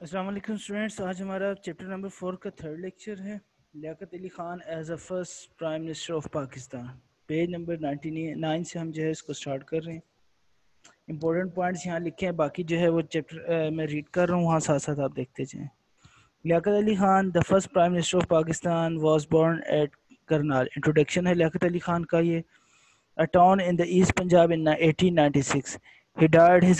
वालेकुम स्टूडेंट्स आज हमारा चैप्टर नंबर फोर का थर्ड लेक्चर है। Liaquat Ali Khan as a first prime minister of Pakistan page number 99 से हम जो है इसको स्टार्ट कर रहे हैं। इंपॉर्टेंट पॉइंट्स यहाँ लिखे हैं, बाकी जो है वो चैप्टर मैं रीड कर रहा हूँ, वहाँ साथ साथ आप देखते जाएँ। Liaquat Ali Khan the first prime minister of Pakistan was born at Karnal introduction है लियाकत अली ख़ान का ये। A town in the East Punjab in 1896. He did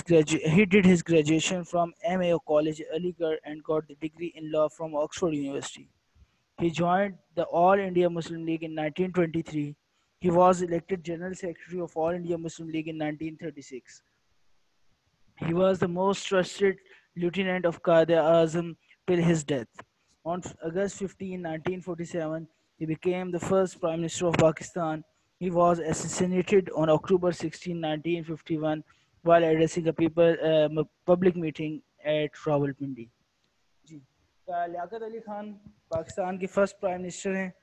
gradu- he did his graduation from MAO College, Aligarh, and got the degree in law from Oxford University. He joined the All India Muslim League in 1923. He was elected General Secretary of All India Muslim League in 1936. He was the most trusted lieutenant of Qaeda Azam till his death. On August 15, 1947, he became the first Prime Minister of Pakistan. He was assassinated on October 16, 1951, while addressing a people, uh, public meeting at Rawalpindi. जी। लियाकत अली खान पाकिस्तान के first prime minister हैं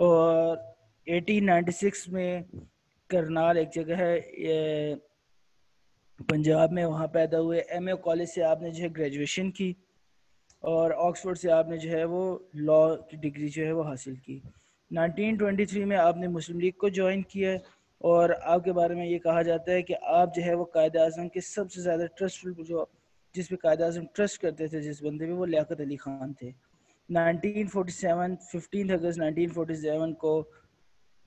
और 1896 में करनाल एक जगह है पंजाब में वहाँ पैदा हुए। एम ए कॉलेज से आपने जो है ग्रेजुएशन की और ऑक्सफोर्ड से आपने जो है वो लॉ की डिग्री जो है वो हासिल की। 1923 में आपने मुस्लिम लीग को ज्वाइन किया। और आपके बारे में ये कहा जाता है कि आप जो है वो कायद अजम के सबसे ज़्यादा ट्रस्टफुल जो जिस पे कायद अजम ट्रस्ट करते थे जिस बंदे पे वो लियाकत अली ख़ान थे। 1947 15 अगस्त 1947 को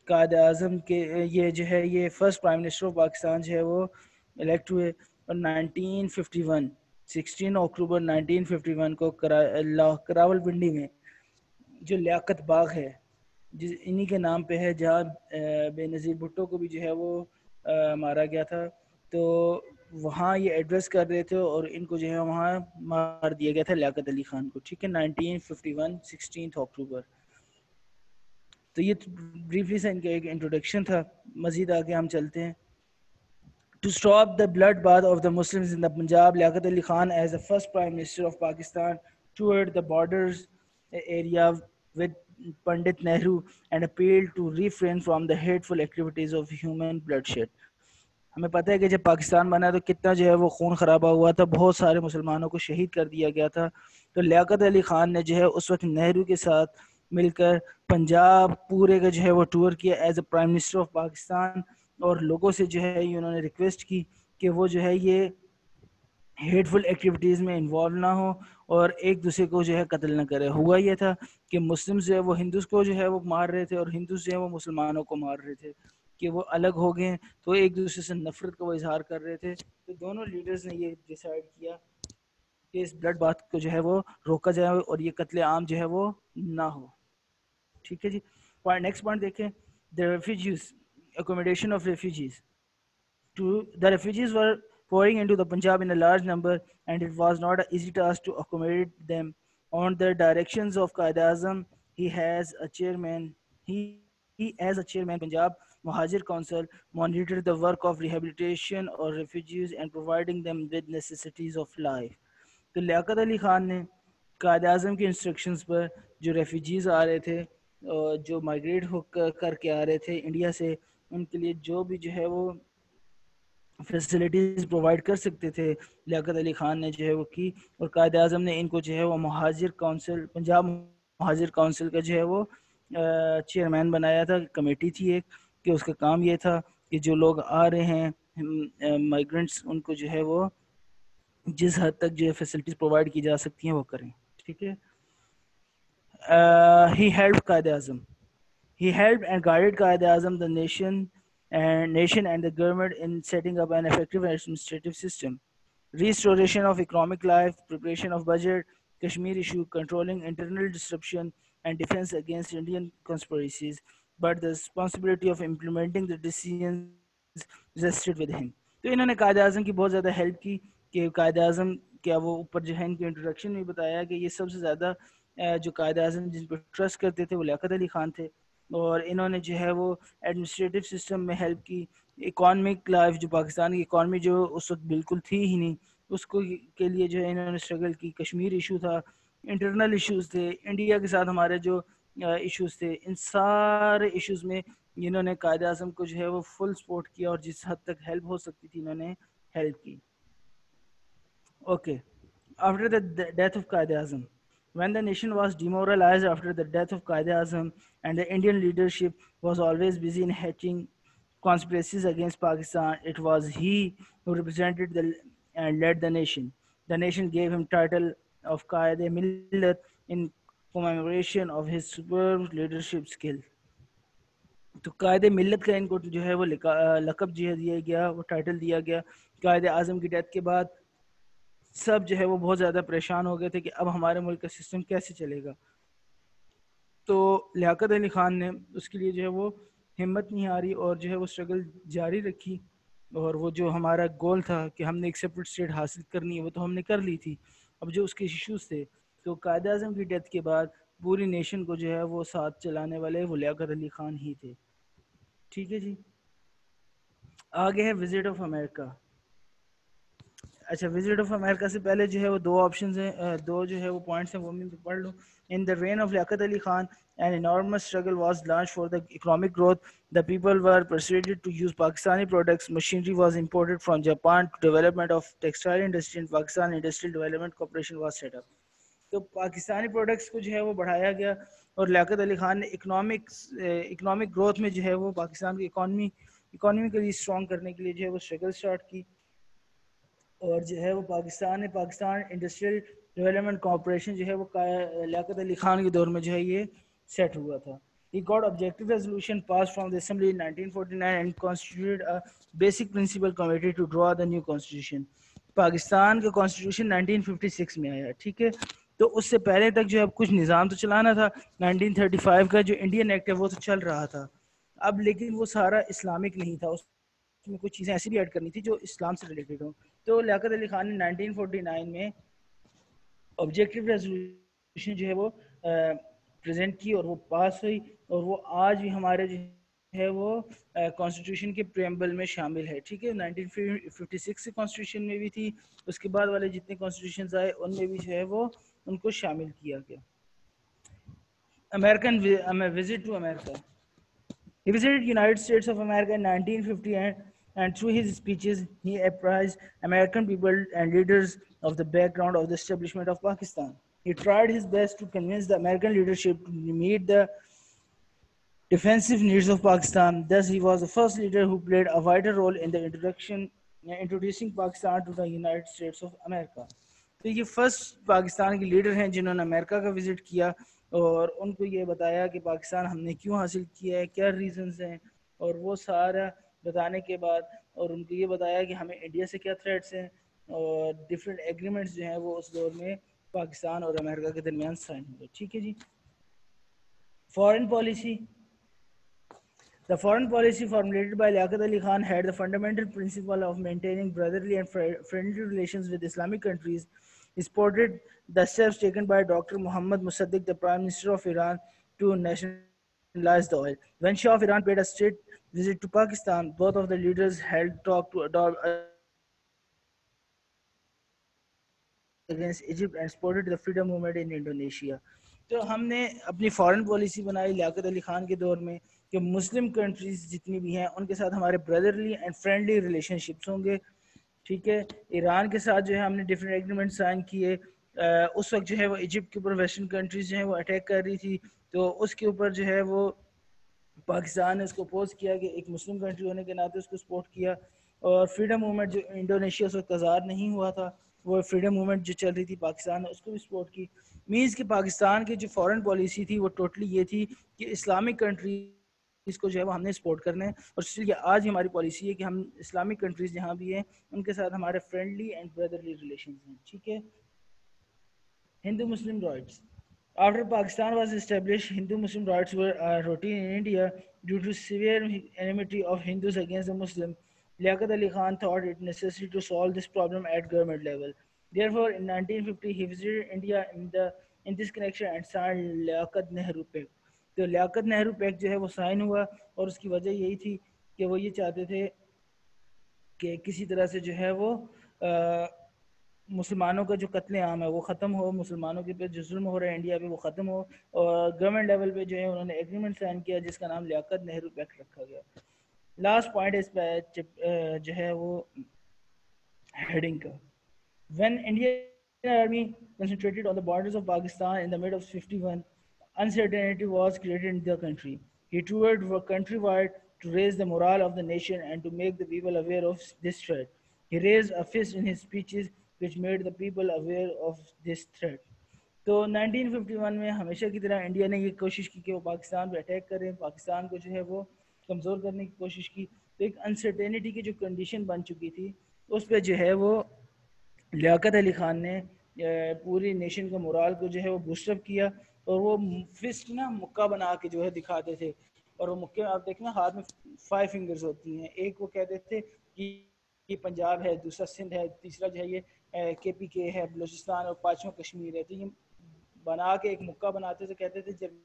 कायद अजम के ये जो है ये first prime minister of Pakistan जो है वो इलेक्ट हुए और 1951 16 अक्टूबर 1951 को करा, करावल पिंडी में जो लियाकत बाग है जिस इन्हीं के नाम पे है जहाँ बेनज़ीर भुट्टो को भी जो है वो आ, मारा गया था। तो वहाँ ये एड्रेस कर रहे थे और इनको जो है वहाँ मार दिया गया था लियाकत अली ख़ान को ठीक है? 1951 सिक्सटीन अक्टूबर। तो ये ब्रीफली से इनका एक इंट्रोडक्शन था। मज़ीद आगे हम चलते हैं। To stop the bloodbath of the Muslims in the Punjab, Liaquat Ali Khan, as the first Prime Minister of Pakistan, toured the borders area with Pandit Nehru and appealed to refrain from the hateful activities of human bloodshed. हमें पता है कि जब पाकिस्तान बना तो कितना जो है वो खून खराबा हुआ था, बहुत सारे मुसलमानों को शहीद कर दिया गया था तो लियाकत अली खान ने जो है उस वक्त नेहरू के साथ मिलकर पंजाब पूरे का जो है वो टूर किया as a prime minister of Pakistan और लोगों से जो है उन्होंने रिक्वेस्ट की कि वो जो है ये हेटफुल एक्टिविटीज़ में इन्वॉल्व ना हो और एक दूसरे को जो है कत्ल न करे। हुआ ये था कि मुस्लिम जो है वो हिंदूज को जो है वो मार रहे थे और हिंदू जो है वो मुसलमानों को मार रहे थे कि वो अलग हो गए तो एक दूसरे से नफरत का वो इजहार कर रहे थे। तो दोनों लीडर्स ने ये डिसाइड किया कि इस ब्लड बात को जो है वो रोका जाए और ये कत्ले आम जो है वो ना हो। ठीक है जी? नेक्स्ट पॉइंट देखें। The refugees accommodation of refugees. To, the refugees were pouring into the Punjab in a large number, and it was not an easy task to accommodate them. On the directions of Qaid Azam, he has a chairman. He, he as a chairman Punjab Muhajir Council monitored the work of rehabilitation of refugees and providing them with necessities of life. तो लियाकत अली खान ने कायद अजम के instructions पर जो refugees आ रहे थे जो migrate हो करके आ रहे थे इंडिया से उनके लिए जो भी जो है वो फैसिलिटीज़ प्रोवाइड कर सकते थे। लियाकत अली ख़ान ने जो है वो की और कायद अजम ने इनको जो है वो महाजिर काउंसिल पंजाब महाजिर काउंसिल का जो है वो चेयरमैन बनाया था। कमेटी थी एक कि उसका काम ये था कि जो लोग आ रहे हैं माइग्रेंट्स उनको जो है वो जिस हद तक जो है फैसिलिटीज़ प्रोवाइड की जा सकती हैं वो करें। ठीक है? ही हेल्प कायद अजम He helped and guided Qaid Azam, the nation and nation and the government in setting up an effective administrative system. Restoration of economic life, preparation of budget, Kashmir issue, controlling internal disruption, and defense against Indian conspiracies. But the responsibility of implementing the decisions rested with him. तो इन्होंने कायद अजम की बहुत ज़्यादा help की कि कायद अजम क्या वो ऊपर जो है इनके इंट्रोडक्शन में बताया कि ये सबसे ज़्यादा जो कायद अजम जिन पर ट्रस्ट करते थे वो लियाकत अली खान थे और इन्होंने जो है वो एडमिनिस्ट्रेटिव सिस्टम में हेल्प की इकॉनमिक लाइफ जो पाकिस्तान की इकॉनमी जो उस वक्त बिल्कुल थी ही नहीं, उसको के लिए जो है इन्होंने स्ट्रगल की कश्मीर इशू था इंटरनल इश्यूज़ थे इंडिया के साथ हमारे जो इश्यूज़ थे, इन सारे इश्यूज़ में इन्होंने कायद अजम को जो है वो फुल सपोर्ट किया और जिस हद तक हेल्प हो सकती थी, इन्होंने हेल्प की okay after the death of Quaid Azam. When the nation was demoralized after the death of Qaid Azam and the Indian leadership was always busy in hatching conspiracies against Pakistan, it was he who represented the, and led the nation. The nation gave him title of Qaid Millat in commemoration of his superb leadership skill. तो कायद मिलत का इनको जो है वो लकब जो है दिया गया वो टाइटल दिया गया कायद आज़म की डेथ के बाद सब जो है वो बहुत ज़्यादा परेशान हो गए थे कि अब हमारे मुल्क का सिस्टम कैसे चलेगा। तो लियाकत अली ख़ान ने उसके लिए जो है वो हिम्मत नहीं रही और जो है वो स्ट्रगल जारी रखी और वो जो हमारा गोल था कि हमने एक सेपरेट स्टेट हासिल करनी है, वो तो हमने कर ली थी। अब जो उसके इशूज़ थे तो कायद अजम की डेथ के बाद पूरी नेशन को जो है वो साथ चलाने वाले वो लियाकत अली ख़ान ही थे। ठीक है जी। आगे है विज़िट ऑफ़ अमेरिका। अच्छा विज़िट ऑफ़ अमेरिका से पहले जो है वो दो ऑप्शन हैं दो जो है वो पॉइंट्स हैं, वो मैं तो पढ़ लूँ। In the reign of Liaquat Ali Khan an enormous struggle was launch for the economic growth the people were persuaded to use Pakistani products machinery was imported from Japan to development of textile industry and Pakistan industrial development corporation was set up तो Pakistani products को जो है वो बढ़ाया गया और लियात अली खान ने economics economic growth में जो है वो पाकिस्तान की इकॉनमी इकॉनमिकली स्ट्रॉन्ग करने के लिए जो है वो स्ट्रगल स्टार्ट की। और जो है वो पाकिस्तान ने पाकिस्तान इंडस्ट्रियल डेवलपमेंट कॉरपोरेशन जो है वो लियाकत अली खान के दौर में जो है ये सेट हुआ था। He got objective resolution passed from the assembly in 1949 and constituted a basic principal committee. Pakistan का कॉन्स्टिट्यूशन 1956 में आया, ठीक है? तो उससे पहले तक जो है कुछ निज़ाम तो चलाना था। 1935 का जो इंडियन एक्ट है वो तो चल रहा था। अब लेकिन वो सारा इस्लामिक नहीं था। उसमें कुछ चीज़ें ऐसी भी ऐड करनी थी जो इस्लाम से रिलेटेड हो। तो लियाकत अली खान ने 1949 में ऑब्जेक्टिव रेजोल्यूशन जो है वो प्रेजेंट की और वो पास हुई और वो आज भी हमारे जो है वो कॉन्स्टिट्यूशन के प्रेम्बल में शामिल है, ठीक है? 1956 से कॉन्स्टिट्यूशन में भी थी, उसके बाद वाले जितने कॉन्स्टिट्यूशन आए, उनमें भी जो है वो उनको शामिल किया गया। American visit to America He visited United States of America in 1950 and and through his speeches, he apprised American people and leaders of the background of the establishment of Pakistan. He tried his best to convince the American leadership to meet the defensive needs of Pakistan. Thus, he was the first leader who played a vital role in the introduction, introducing Pakistan to the United States of America. तो ये first Pakistan के leader हैं जिन्होंने America का visit किया और उनको ये बताया कि पाकिस्तान हमने क्यों हासिल किया है क्या रीजंस हैं और वो सारा बताने के बाद और उनको ये बताया कि हमें इंडिया से क्या थ्रेट्स हैं और डिफरेंट एग्रीमेंट्स जो हैं वो उस दौर में पाकिस्तान और अमेरिका के दरमियान साइन हुए। ठीक है जी। Foreign policy the foreign policy formulated by Liaquat Ali Khan had the fundamental principle of maintaining brotherly and friendly relation with Islamic countries supported the steps taken by doctor Mohammad Mosaddegh the prime minister of Iran to national nationalize the oil. When Shah of Iran paid a state visit to Pakistan, both of the leaders held talk to adopt against Egypt and supported the freedom movement in Indonesia. तो हमने अपनी foreign policy बनाई लियाकत अली खान के दौर में कि मुस्लिम countries जितनी भी हैं उनके साथ हमारे ब्रदरली एंड फ्रेंडली रिलेशनशिप्स होंगे ठीक है ईरान के साथ जो है हमने डिफरेंट एग्रीमेंट साइन किए उस वक्त जो है वो इजिप्ट के ऊपर वेस्टर्न कंट्रीज़ जो है वो अटैक कर रही थी तो उसके ऊपर जो है वो पाकिस्तान ने उसको अपोज किया कि एक मुस्लिम कंट्री होने के नाते उसको सपोर्ट किया। और फ्रीडम मूवमेंट जो इंडोनेशिया से कजार नहीं हुआ था, वो फ्रीडम मूवमेंट जो चल रही थी पाकिस्तान ने उसको भी सपोर्ट की। मीन्स कि पाकिस्तान की जो फॉरेन पॉलिसी थी, वो टोटली ये थी कि इस्लामिक कंट्री इसको जो है वो हमने सपोर्ट करना है। और इसलिए आज हमारी पॉलिसी है कि हम इस्लामिक कंट्रीज़ जहाँ भी हैं, उनके साथ हमारे फ्रेंडली एंड ब्रदरली रिलेशन हैं, ठीक है? Hindu Muslim rights After Pakistan was established, Hindu-Muslim riots were a routine in India due to severe enmity of Hindus against the Muslims. Liaquat Ali Khan thought it necessary to solve this problem at government level. Therefore, in 1950, he visited India in, the, in this connection and signed Liaquat Nehru Pact. तो Liaquat Nehru pact जो है वो sign हुआ और उसकी वजह यही थी कि वो ये चाहते थे कि किसी तरह से जो है वो आ, मुसलमानों का जो कत्ले आम है, वो ख़त्म हो, मुसलमानों के पे जो जुर्म हो रहा है इंडिया पे, वो ख़त्म हो और गवर्नमेंट लेवल पे जो है उन्होंने एग्रीमेंट साइन किया जिसका नाम लियाकत नेहरू पैक रखा गया। लास्ट पॉइंट इस पे जो है वो हेडिंग का। When Indian army concentrated on the border of Pakistan in the mid of fifty one uncertainty was created in the he toured country wide to raise the morale of the nation and to make the aware of this threat he raise a fist in his which made the people aware of this threat. तो 1951 में हमेशा की तरह India ने ये कोशिश की कि वो पाकिस्तान पे अटैक करें, पाकिस्तान को जो है वो कमज़ोर करने की कोशिश की। तो एक अनसर्टेनिटी की जो कंडीशन बन चुकी थी, उस पर जो है वो लियाकत अली ख़ान ने पूरी नेशन का मुराल को जो है वो बूस्टअप किया और वो फिस्ट ना मुक्का बना के जो है दिखाते थे। और वो मुक्के, आप देखें हाथ में फाइव फिंगर्स होती हैं। एक वो कहते थे कि ये पंजाब है, दूसरा सिंध है, तीसरा जो है ये के पी के है, बलोचिस्तान और पाँचवा कश्मीर है। तो ये बना के एक मुक्का बनाते थे, कहते थे जब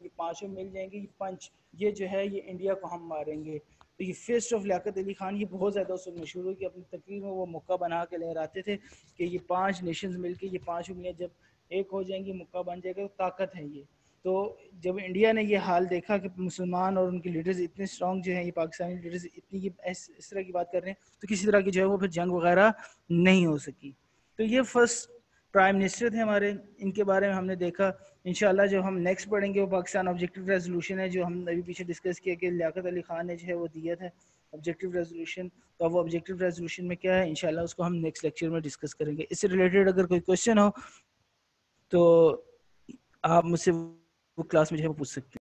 ये पाँचों मिल जाएँगे, ये पंच, ये जो है, ये इंडिया को हम मारेंगे। तो ये फेस्ट ऑफ़ लियाकत अली खान, ये बहुत ज़्यादा उस वक्त मशहूर हुई कि अपनी तकरीर में वो मुक्का बना के लहराते थे कि ये पाँच पाँच नेशंस मिलके ये पाँच उंगलियाँ जब एक हो जाएँगी, मुक्का बन जाएगा तो ताकत है ये। तो जब इंडिया ने ये हाल देखा कि मुसलमान और उनके लीडर्स इतने स्ट्रॉन्ग जो हैं, ये पाकिस्तानी लीडर्स इतनी ये इस इस तरह की बात कर रहे हैं तो किसी तरह की जो है वो फिर जंग वगैरह नहीं हो सकी। तो ये फ़र्स्ट प्राइम मिनिस्टर थे हमारे, इनके बारे में हमने देखा। इनशाला जो हम नेक्स्ट पढ़ेंगे, वो पाकिस्तान ऑब्जेक्टिव रेजोल्यूशन है, जो हम अभी पीछे डिस्कस किया कि लियाकत अली खान ने जो है वो दिया था ऑब्जेक्टिव रेजोल्यूशन तो अब ऑब्जेक्टिव रेजोल्यूशन में क्या है इनशाला उसको हम नेक्स्ट लेक्चर में डिस्कस करेंगे। इससे रिलेटेड अगर कोई क्वेश्चन हो तो आप मुझसे वो क्लास में जो है पूछ सकते